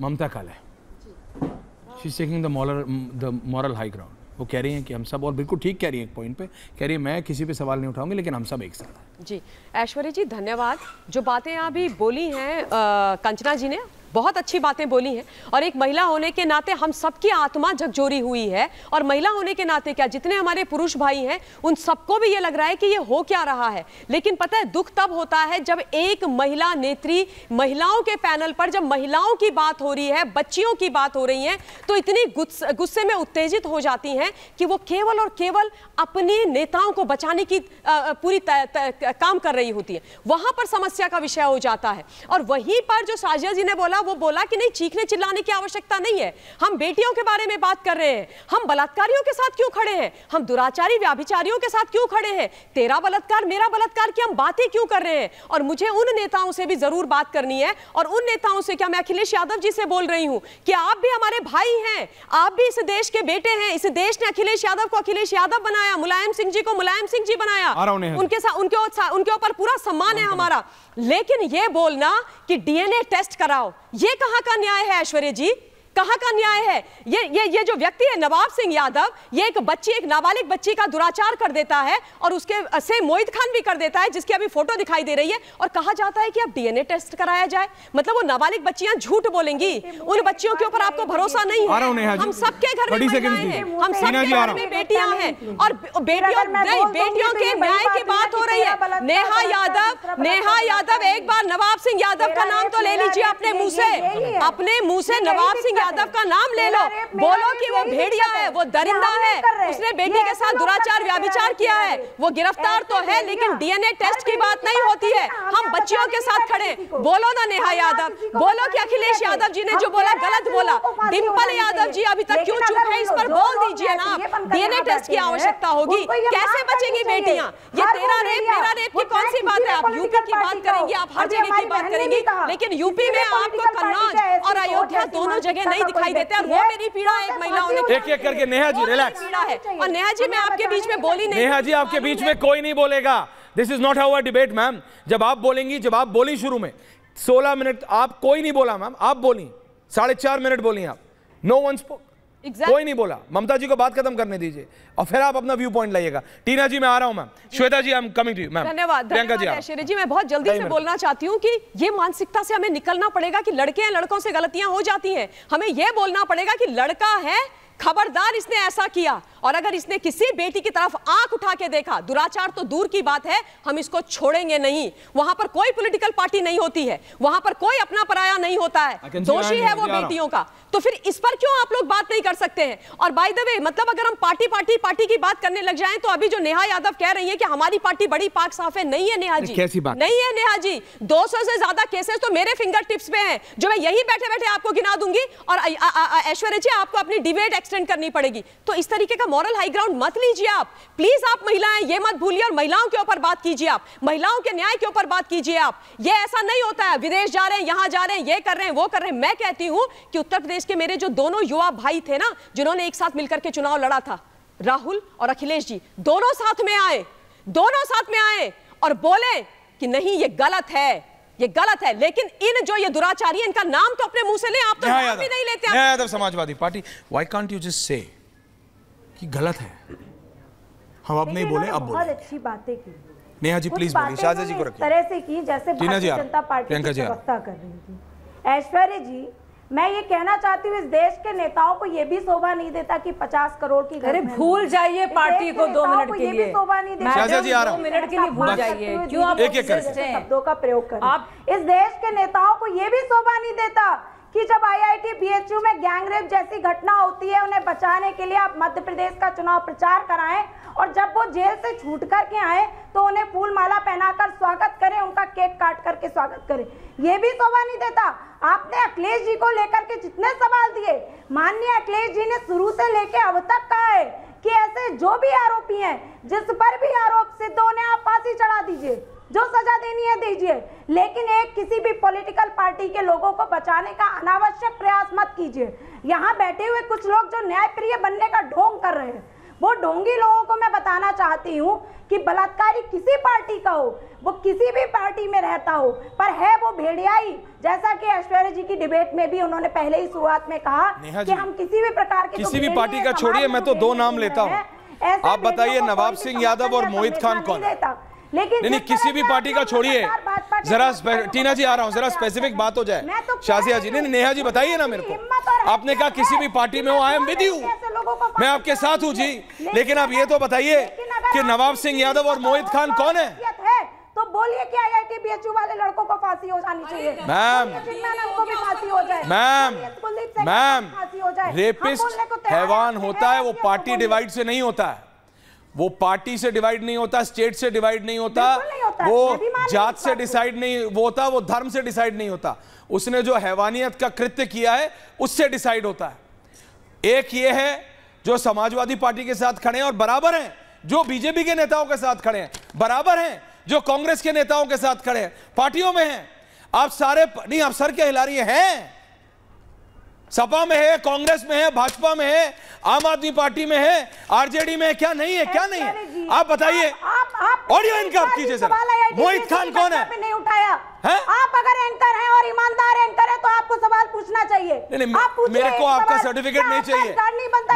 ममता काल है। She taking the moral the moral high ground वो कह रही हैं कि हम सब, और बिल्कुल ठीक कह रही हैं एक पॉइंट पे। कह रही है, मैं किसी पे सवाल नहीं उठाऊँगी, लेकिन हम सब एक साथ जी, ऐश्वर्य जी, धन्यवाद। जो बातें अभी बोली हैं कंचना जी ने बहुत अच्छी बातें बोली हैं। और एक महिला होने के नाते हम सबकी आत्मा झकझोरी हुई है। और महिला होने के नाते क्या, जितने हमारे पुरुष भाई हैं, उन सबको भी ये लग रहा है कि ये हो क्या रहा है। लेकिन पता है, दुख तब होता है जब एक महिला नेत्री महिलाओं के पैनल पर जब महिलाओं की बात हो रही है, बच्चियों की बात हो रही है तो इतनी गुस्स- में उत्तेजित हो जाती हैं कि वो केवल और केवल अपने नेताओं को बचाने की पूरी काम कर रही होती है। वहाँ पर समस्या का विषय हो जाता है। और वहीं पर जो साजिया जी ने बोला वो बोला कि नहीं चीखने चिल्लाने की आवश्यकता नहीं है। हम बेटियों के बारे में बात कर रहे हैं। हम बलात्कारियों के साथ क्यों खड़े हैं? हम दुराचारी व्याभिचारियों के साथ क्यों खड़े हैं? तेरा बलात्कार मेरा बलात्कार की हम बातें क्यों कर रहे हैं? और मुझे उन नेताओं से भी ज़रूर बात करनी है और उन नेताओं से क्या मैं अखिलेश यादव जी से बोल रही हूँ? कि आप भी हमारे भाई हैं? आप भी इस देश के बेटे हैं। इस देश ने अखिलेश यादव को अखिलेश यादव बनाया मुलायम सिंह जी को मुलायम सिंह जी बनाया। उनके साथ उनके उनके ऊपर पूरा सम्मान है हमारा। लेकिन यह बोलना कि डीएनए टेस्ट कराओ। ये कहाँ का न्याय है ऐश्वर्य जी? कहाँ का न्याय है? ये ये ये जो व्यक्ति है नवाब सिंह यादव ये एक बच्ची एक नाबालिग बच्ची का दुराचार कर देता है और उसके से मोहित खान भी कर देता है जिसकी अभी फ़ोटो दिखाई दे रही है। और कहा जाता है कि अब डीएनए टेस्ट कराया जाए। मतलब वो नाबालिग बच्चियाँ झूठ बोलेंगी। उन बच्चियों के ऊपर आपको भरोसा नहीं हूँ। है। हम सबके घर में 30 seconds महिलाएँ हैं। हम सबके घर में बेटियाँ हैं। और बेटियों नहीं बेटियों के न्याय की बात हो रही है। नेहा यादव नेहा यादव एक बार नवाब सिंह यादव का नाम तो ले लीजिए। अपने मुँह से अपने मुँह से नवाब सिंह। यादव का नाम ले लो। बोलो कि वो भेड़िया है। वो दरिंदा है नहीं। उसने बेटी के साथ दुराचार व्याभिचार किया है। वो गिरफ़्तार तो है लेकिन डीएनए टेस्ट की बात नहीं होती है। हम बच्चियों के साथ खड़े बोलो ना नेहा यादव। बोलो कि अखिलेश यादव जी ने जो बोला गलत बोला। को फांसी डिम्पल यादव जी अभी तक क्यों चुप है इस पर बोल दीजिए ना डीएनए टेस्ट की आवश्यकता होगी। कैसे बचेंगी बेटियाँ? ये तेरा रेप मेरा रेप की कौन सी बात है? आप यूपी की बात करेंगी आप हर जगह की बात करेंगी लेकिन यूपी में आपको कन्नौज और अयोध्या दोनों जगह मानसिकता नहीं दिखाई देते और वो मेरी पीड़ा है एक महिला होने एक एक करके नेहा जी रिलैक्स पीड़ा है और नेहा जी मैं आपके बीच में बोली नहीं नेहा। जी आपके बीच में कोई नहीं बोलेगा। This is not how debate ma'am जब आप बोलेंगी जब आप बोली शुरू में 16 मिनट आप कोई नहीं बोला मैम आप बोली साढ़े चार मिनट बोली आप। No one spoke Exactly. कोई नहीं बोला। ममता जी को बात खत्म करने दीजिए। और फिर आप अपना व्यू पॉइंट लाइएगा। टीना जी मैं आ रहा हूँ ma'am Shweta ji I am coming to ma'am धन्यवाद प्रियंका जी धन्यवाद जी मैं बहुत जल्दी से बोलना चाहती हूँ कि ये मानसिकता से हमें निकलना पड़ेगा कि लड़के हैं लड़कों से गलतियाँ हो जाती हैं। हमें यह बोलना पड़ेगा कि लड़का है खबरदार इसने ऐसा किया। और अगर इसने किसी बेटी की तरफ़ आँख उठा के देखा दुराचार तो दूर की बात है हम इसको छोड़ेंगे नहीं। वहाँ पर कोई पॉलिटिकल पार्टी नहीं होती है वहाँ पर कोई अपना पराया नहीं होता है। दोषी है वो। बेटियों का। तो फिर इस पर क्यों आप लोग बात नहीं कर सकते हैं? और बाय द वे मतलब अगर हम पार्टी पार्टी पार्टी की बात करने लग जाएँ तो अभी जो नेहा यादव कह रही है कि हमारी पार्टी बड़ी पाक साफ़ है नहीं है नेहा जी। कैसी बात? नहीं है नेहा जी। 200 से ज़्यादा केसेस तो मेरे फिंगर टिप्स पे हैं। जो मैं यही बैठे बैठे आपको गिना दूँगी और ऐश्वर्या जी आपको अपनी डिबेट एक्सटेंड करनी पड़ेगी। तो इस तरीके का मॉरल हाई ग्राउंड मत लीजिए आप। प्लीज़ आप महिलाएँ ये मत भूलिए और महिलाओं के ऊपर बात कीजिए आप। महिलाओं के न्याय के ऊपर बात कीजिए आप। ये ऐसा नहीं होता है विदेश जा रहे हैं यहाँ जा रहे हैं ये कर रहे हैं वो कर रहे हैं। मैं कहती हूँ कि उत्तर प्रदेश के मेरे जो दोनों युवा भाई थे ना जिन्होंने एक साथ मिलकर के चुनाव लड़ा था राहुल और अखिलेश जी दोनों साथ में आए दोनों साथ में आए और बोले कि नहीं ये गलत है ये गलत है। लेकिन इन जो ये दुराचारी हैं, इनका नाम तो अपने मुँह से ले आप तो नाम भी नहीं लेते आप। Yadav Samajwadi party why can't you just say कि गलत है। हम अब नहीं बोले अब बोले। अच्छी बातें की। नेहा जी प्लीज़ बोलिए शाहजा जी को रखिए। तरह से की जैसे भारतीय जनता पार्टी प्रियंका की प्रवक्ता कर रही थी। ऐश्वर्य जी मैं ये कहना चाहती हूँ इस देश के नेताओं को ये भी शोभा नहीं देता कि 50 करोड़ की अरे घर भूल जाइए इस पार्टी देश को दो नेताओं मिनट को लिए। शोभा नहीं देता। शाहजा जी आ रहा दो मिनट के लिए भूल जाइए। क्यों आप एक- एक शब्दों का प्रयोग करें। आप- इस देश के नेताओं को ये भी शोभा नहीं देता कि जब आईआईटी बीएचयू में गैंगरेप जैसी घटना होती है, उन्हें बचाने के लिए आप मध्य प्रदेश का चुनाव प्रचार कराएँ और जब वो जेल से छूट करके आए तो उन्हें फूल माला पहनाकर स्वागत करें, उनका केक काट करके स्वागत करें। ये भी शोभा नहीं देता। आपने अखिलेश जी को लेकर के जितने सवाल दिए, माननीय अखिलेश जी ने शुरू से लेके अब तक कहा है कि ऐसे जो भी आरोपी हैं, जिस पर भी आरोप, सिद्ध होने आप फांसी चढ़ा दीजिए। जो सजा देनी है दीजिए लेकिन एक किसी भी पॉलिटिकल पार्टी के लोगों को बचाने का अनावश्यक प्रयास मत कीजिए यहाँ बैठे हुए कुछ लोग जो न्याय प्रिय बनने का ढोंग कर रहे हैं वो ढोंगी लोगों को मैं बताना चाहती हूँ कि बलात्कारी किसी पार्टी का हो वो किसी भी पार्टी में रहता हो पर है वो भेड़ियाई जैसा कि ऐश्वर्या जी की डिबेट में भी उन्होंने पहले ही शुरुआत में कहा कि हम किसी भी प्रकार के किसी भी पार्टी का छोड़िए, मैं तो दो नाम लेता हूँ। आप बताइए नवाब सिंह यादव और मोहित खान कौन? लेकिन नहीं नहीं किसी भी पार्टी का छोड़िए। जरा करो, टीना जी आ रहा हूँ जरा स्पेसिफिक बात हो जाए। तो शाजिया जी नहीं नेहा जी बताइए ना मेरे को। आपने कहा किसी भी पार्टी में हो आई एम विद यू मैं आपके साथ हूँ जी। लेकिन आप ये तो बताइए कि नवाब सिंह यादव और मोहित खान कौन है? तो बोलिए कि आईआईटी बीएचयू वाले लड़कों को फांसी हो जानी चाहिए। मैम। उनको भी फांसी हो जाए। मैम। मैम। फांसी हो जाए। रेपिस्ट हैवान होता है वो तो पार्टी डिवाइड से नहीं होता है। वो पार्टी से डिवाइड नहीं होता स्टेट से डिवाइड नहीं होता नहीं होता। वो जात से डिसाइड नहीं वो होता वो धर्म से डिसाइड नहीं होता। उसने जो हैवानियत का कृत्य किया है उससे डिसाइड होता है। एक ये है जो समाजवादी पार्टी के साथ खड़े हैं और बराबर हैं जो बीजेपी के नेताओं के साथ खड़े हैं बराबर हैं जो कांग्रेस के नेताओं के साथ खड़े हैं पार्टियों में हैं। आप सारे नहीं आप सर क्या हिला रही हैं। सपा में है कांग्रेस में है भाजपा में है आम आदमी पार्टी में है आरजेडी में है क्या नहीं है क्या नहीं है? आप बताइए। ऑडियो इनका आप कीजिए सर। मोहित खान कौन है? नहीं उठाया। हैं? आप अगर एंकर हैं और ईमानदार एंकर हैं तो आपको सवाल पूछना चाहिए। नहीं नहीं आप मेरे को आपका सर्टिफिकेट नहीं चाहिए।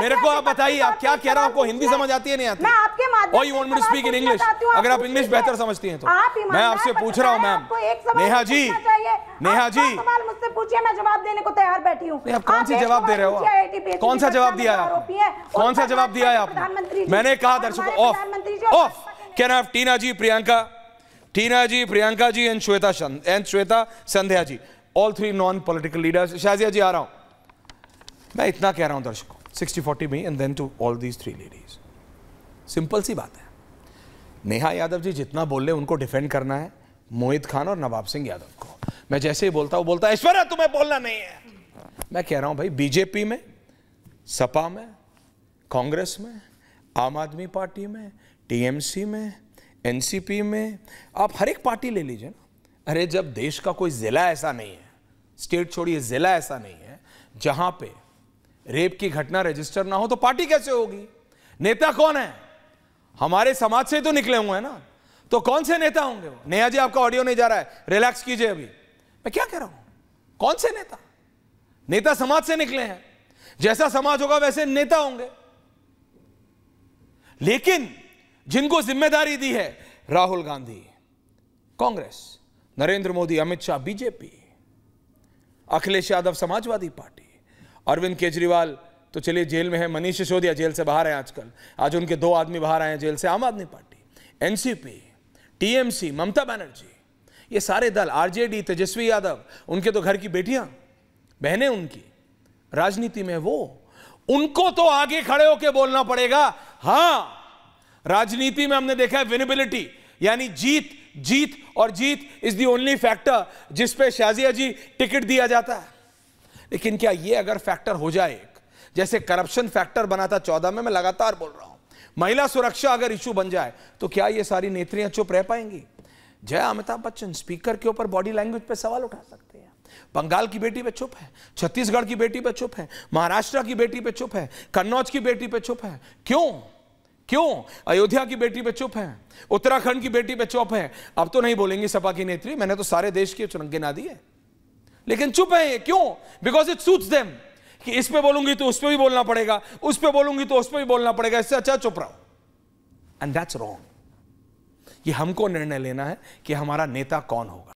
मेरे को आप बताइए आप क्या कह रहा हूँ? आपको हिंदी समझ आती है नहीं आती? मैं आपके माध्यम और you want me to speak in English अगर आप इंग्लिश बेहतर समझती हैं तो। मैं आपसे पूछ रहा हूँ मैम नेहा जी नेहा जी। पूछिए मैं जवाब देने को तैयार बैठी हूँ। आप कौन सी जवाब दे रहे हो? कौन सा जवाब दिया है। कौन सा जवाब दिया है आपने? मैंने कहा दर्शकों ऑफ़ ऑफ़ भाजपा के can have Tina ji Priyanka Tina ji Priyanka ji and Shweta and Shweta Sandhya ji all three non political leaders Shazia ji आ रहा हूँ। मैं इतना कह रहा हूँ दर्शकों 60 40 में and then to all these three ladies simple सी बात है। नेहा यादव जी जितना बोल रहे उनको डिफेंड करना है। मोहित खान और नवाब सिंह यादव को। मैं जैसे ही बोलता हूँ, बोलता है ऐश्वर्या तुम्हें बोलना नहीं है। मैं कह रहा हूँ, भाई, बीजेपी में, सपा में, कांग्रेस में, आम आदमी पार्टी में, टीएमसी में, एनसीपी में, आप हर एक पार्टी ले लीजिए ना। अरे, जब देश का कोई जिला ऐसा नहीं है, स्टेट छोड़िए, जिला ऐसा नहीं है, जहाँ पे रेप की घटना रजिस्टर ना हो तो पार्टी कैसे होगी? नेता कौन है? हमारे समाज से तो निकले हुए हैं ना। तो कौन से नेता होंगे वो? नेहा जी, आपका ऑडियो नहीं जा रहा है। रिलैक्स कीजिए अभी। मैं क्या कह रहा हूँ? कौन से नेता? नेता समाज से निकले हैं। जैसा समाज होगा, वैसे नेता होंगे। लेकिन जिनको ज़िम्मेदारी दी है, राहुल गांधी, कांग्रेस, नरेंद्र मोदी, अमित शाह, बीजेपी, अखिलेश यादव, समाजवादी पार्टी, अरविंद केजरीवाल तो चलिए जेल में है, मनीष सिसोदिया जेल से बाहर है आजकल। आज उनके दो आदमी बाहर आए हैं जेल से, Aam Aadmi party, NCP TMC, Mamata Banerjee, ये सारे दल, आरजेडी, तेजस्वी यादव, उनके तो घर की बेटियाँ, बहनें उनकी, राजनीति में वो, उनको तो आगे खड़े होकर बोलना पड़ेगा, हाँ, राजनीति में हमने देखा है विनेबिलिटी, यानी जीत जीत और जीत इज़ दी ओनली फैक्टर जिस पे शाजिया जी टिकट दिया जाता है। लेकिन क्या ये अगर फैक्टर हो जाए, जैसे करप्शन फैक्टर बना था चौदह में, मैं लगातार बोल रहा हूँ महिला सुरक्षा अगर इशू बन जाए तो क्या ये सारी नेत्रियाँ चुप रह पाएँगी? जय अमिताभ बच्चन, स्पीकर के ऊपर बॉडी लैंग्वेज पे सवाल उठा सकते हैं। बंगाल की बेटी पे चुप है, छत्तीसगढ़ की बेटी पे चुप है, महाराष्ट्र की बेटी पे चुप है, कन्नौज की बेटी पे चुप है। क्यों? क्यों? अयोध्या की बेटी पे चुप है, उत्तराखंड की बेटी पे चुप है। अब तो नहीं बोलेंगे सपा की नेत्री, मैंने तो सारे देश की चुनंगे ना दी है। लेकिन चुप है ये, क्यों? बिकॉज़ इट सूट्स देम कि इस पे बोलूँगी तो उस पे भी बोलना पड़ेगा, उस पे बोलूँगी तो उस पे भी बोलना पड़ेगा। इससे अच्छा चुप रहो। एंड दैट्स रॉन्ग ये हमको निर्णय लेना है कि हमारा नेता कौन होगा।